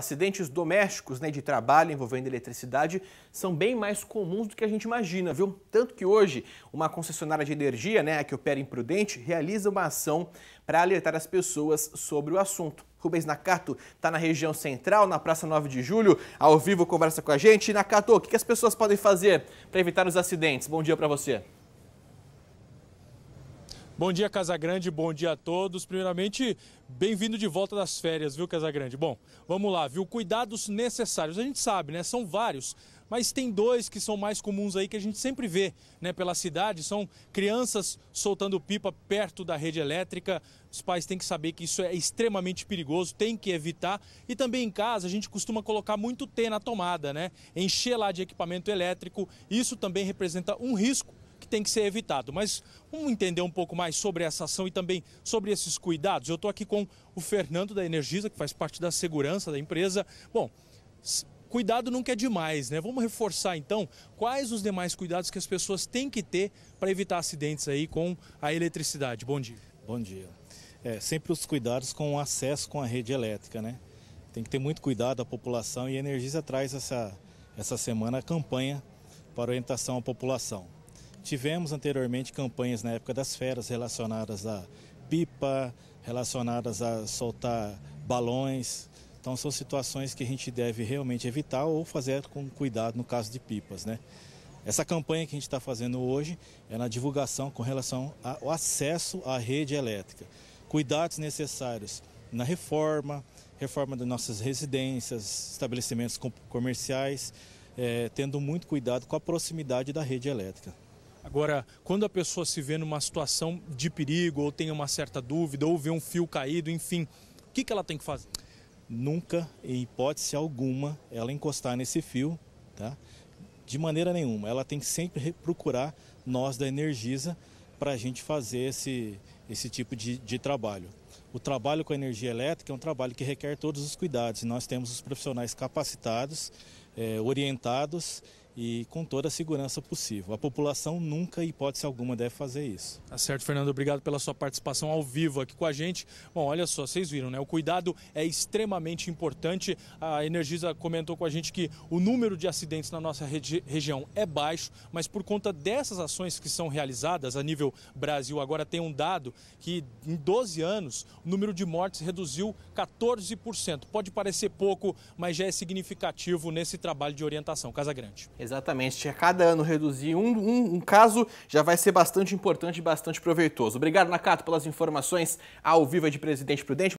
Acidentes domésticos né, de trabalho envolvendo eletricidade são bem mais comuns do que a gente imagina, viu? Tanto que hoje uma concessionária de energia, né, a que opera imprudente, realiza uma ação para alertar as pessoas sobre o assunto. Rubens Nakato está na região central, na Praça 9 de Julho, ao vivo conversa com a gente. Nakato, o que as pessoas podem fazer para evitar os acidentes? Bom dia para você. Bom dia, Casagrande, bom dia a todos. Primeiramente, bem-vindo de volta das férias, viu, Casagrande? Bom, vamos lá, viu? Cuidados necessários. A gente sabe, né? São vários, mas tem dois que são mais comuns aí que a gente sempre vê, né, pela cidade. São crianças soltando pipa perto da rede elétrica. Os pais têm que saber que isso é extremamente perigoso, tem que evitar. E também em casa a gente costuma colocar muito T na tomada, né? Encher lá de equipamento elétrico. Isso também representa um risco tem que ser evitado. Mas vamos entender um pouco mais sobre essa ação e também sobre esses cuidados. Eu estou aqui com o Fernando da Energisa, que faz parte da segurança da empresa. Bom, cuidado nunca é demais, né? Vamos reforçar então quais os demais cuidados que as pessoas têm que ter para evitar acidentes aí com a eletricidade. Bom dia. Bom dia. É, sempre os cuidados com o acesso com a rede elétrica, né? Tem que ter muito cuidado a população e a Energisa traz essa, essa semana a campanha para orientação à população. Tivemos anteriormente campanhas na época das férias relacionadas a pipa, relacionadas a soltar balões. Então são situações que a gente deve realmente evitar ou fazer com cuidado no caso de pipas, né? Essa campanha que a gente está fazendo hoje é na divulgação com relação ao acesso à rede elétrica. Cuidados necessários na reforma, reforma das nossas residências, estabelecimentos comerciais, é, tendo muito cuidado com a proximidade da rede elétrica. Agora, quando a pessoa se vê numa situação de perigo, ou tem uma certa dúvida, ou vê um fio caído, enfim, o que, que ela tem que fazer? Nunca, em hipótese alguma, ela encostar nesse fio, tá? De maneira nenhuma. Ela tem que sempre procurar nós da Energisa para a gente fazer esse, esse tipo de, de trabalho. O trabalho com a energia elétrica é um trabalho que requer todos os cuidados. Nós temos os profissionais capacitados, é, orientados e com toda a segurança possível. A população nunca, hipótese alguma, deve fazer isso. Tá certo, Fernando. Obrigado pela sua participação ao vivo aqui com a gente. Bom, olha só, vocês viram, né? O cuidado é extremamente importante. A Energisa comentou com a gente que o número de acidentes na nossa regi região é baixo, mas por conta dessas ações que são realizadas a nível Brasil, agora tem um dado que em 12 anos o número de mortes reduziu 14%. Pode parecer pouco, mas já é significativo nesse trabalho de orientação. Casa Grande. Exatamente. A cada ano reduzir um, um, um, caso já vai ser bastante importante e bastante proveitoso. Obrigado, Nakato, pelas informações ao vivo de Presidente Prudente.